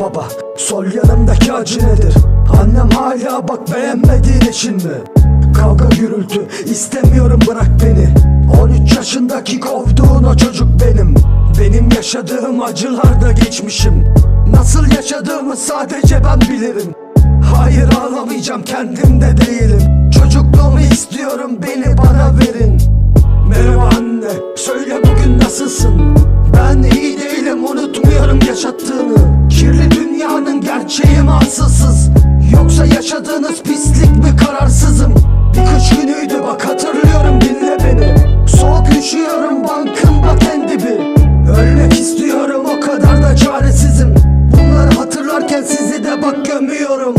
baba Sol yanımdaki acı nedir? Annem hala bak beğenmediğin için mi? Kavga gürültü istemiyorum bırak beni. 13 yaşındaki kovduğun o çocuk benim. Benim yaşadığım acılarda geçmişim. Nasıl yaşadığımı sadece ben bilirim. Hayır ağlamayacağım kendimde değilim. Çocukluğumu istiyorum beni bana verin. Merhaba anne söyle bugün nasılsın yaşadığınız pislik mi kararsızım? Kış günüydü bak hatırlıyorum dinle beni. Soğuk üşüyorum bankın bak en dibi Ölmek istiyorum o kadar da çaresizim. Bunları hatırlarken sizi de bak gömüyorum